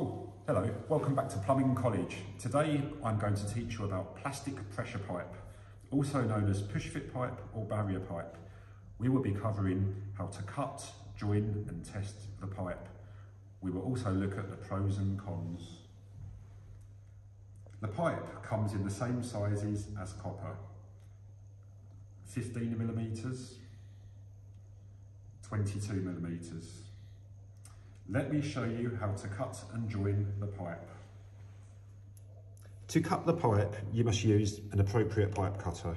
Oh, hello, welcome back to Plumbing College. Today I'm going to teach you about plastic pressure pipe, also known as push fit pipe or barrier pipe. We will be covering how to cut, join and test the pipe. We will also look at the pros and cons. The pipe comes in the same sizes as copper. 15 millimeters, 22 millimeters. Let me show you how to cut and join the pipe. To cut the pipe, you must use an appropriate pipe cutter.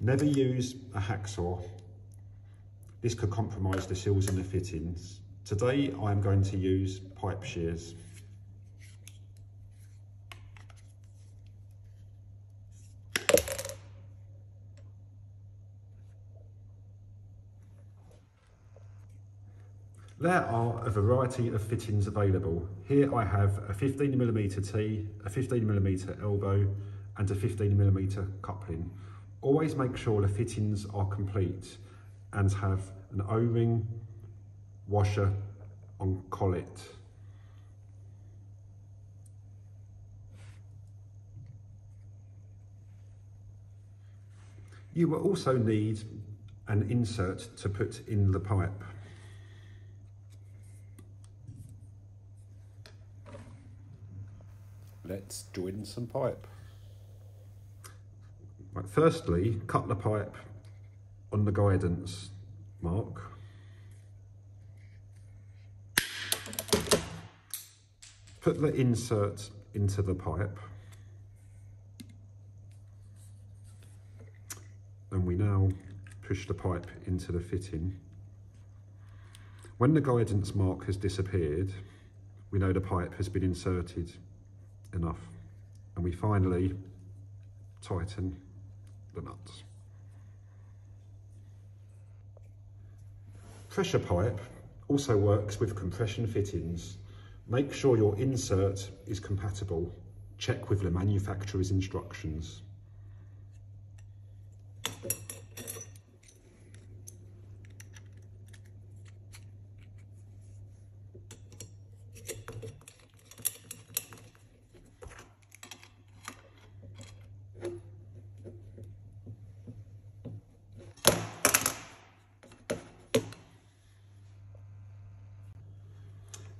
Never use a hacksaw. This could compromise the seals and the fittings. Today, I am going to use pipe shears. There are a variety of fittings available. Here I have a 15mm T, a 15mm elbow and a 15mm coupling. Always make sure the fittings are complete and have an O-ring, washer on collet. You will also need an insert to put in the pipe. Let's join some pipe. Right, firstly, cut the pipe on the guidance mark. Put the insert into the pipe. And we now push the pipe into the fitting. When the guidance mark has disappeared, we know the pipe has been inserted enough. And we finally tighten the nuts. Pressure pipe also works with compression fittings. Make sure your insert is compatible. Check with the manufacturer's instructions.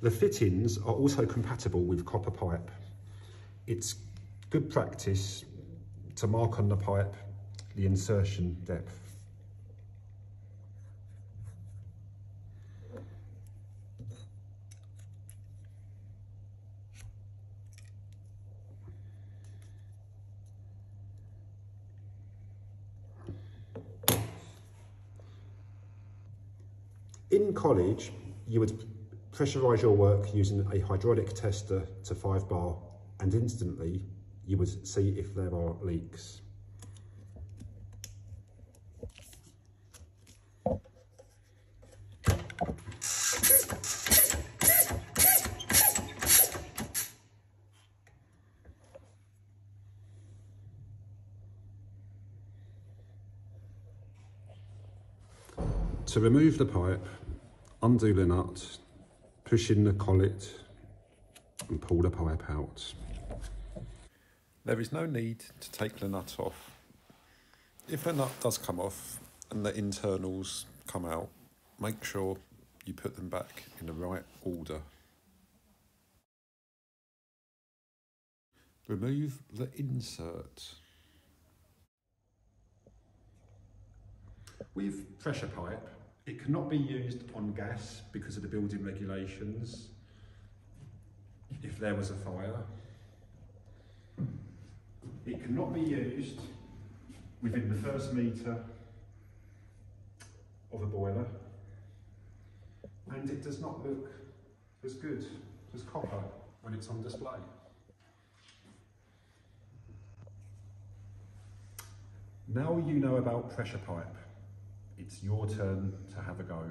The fittings are also compatible with copper pipe. It's good practice to mark on the pipe the insertion depth. In college, you would Pressurise your work using a hydraulic tester to 5 bar and instantly you would see if there are leaks. To remove the pipe, undo the nut push in the collet and pull the pipe out. There is no need to take the nut off. If the nut does come off and the internals come out, make sure you put them back in the right order. Remove the insert. With pressure pipe, it cannot be used on gas because of the building regulations if there was a fire. It cannot be used within the first metre of a boiler and it does not look as good as copper when it's on display. Now you know about pressure pipe it's your turn to have a go.